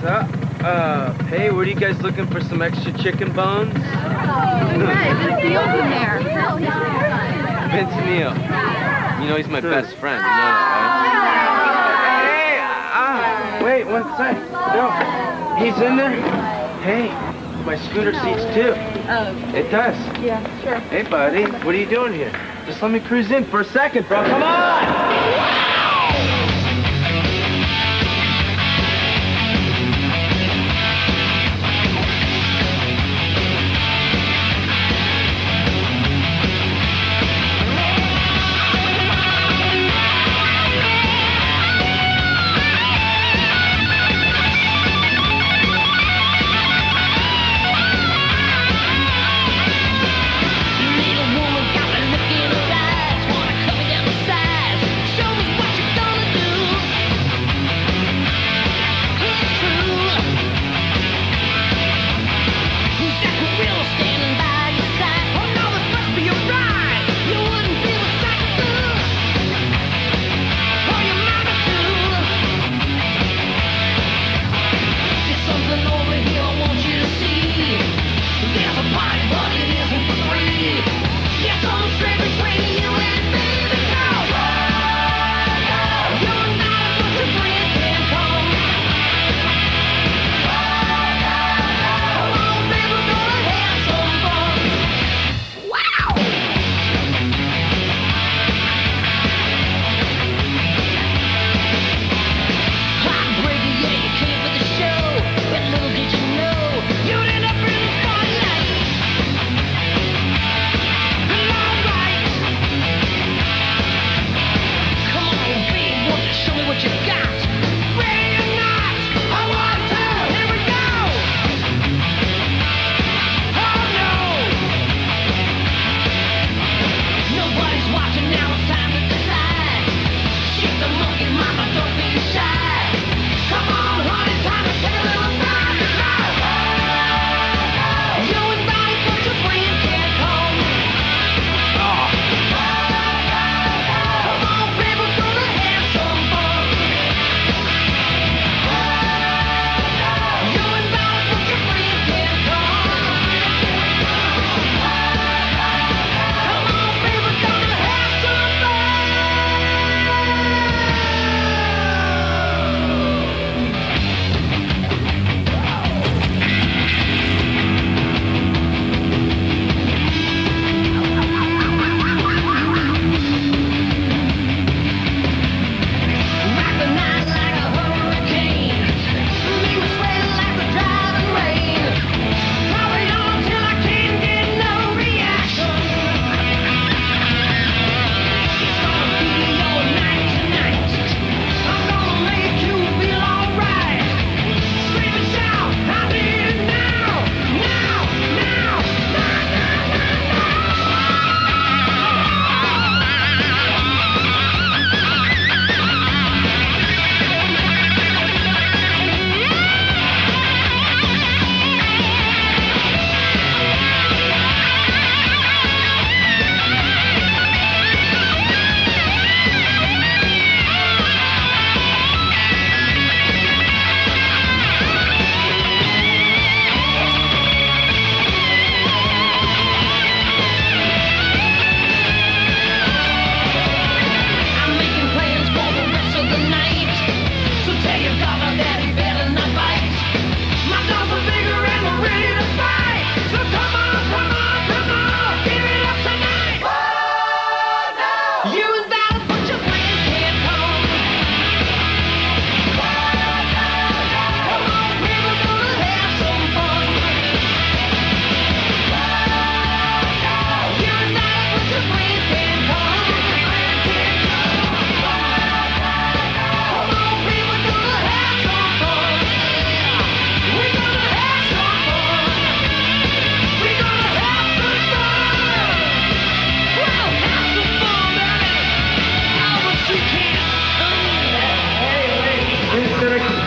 Hey, what are you guys looking for? Some extra chicken bones? Vince Neil's in there. Vince Neil. You know he's my best friend. You know that, right? Hey, ah, wait one sec. No, he's in there. Hey, my scooter seats too. Oh, It does. yeah, sure. Hey, buddy, what are you doing here? Just let me cruise in for a second, bro. Come on!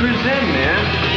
present, man.